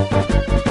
Música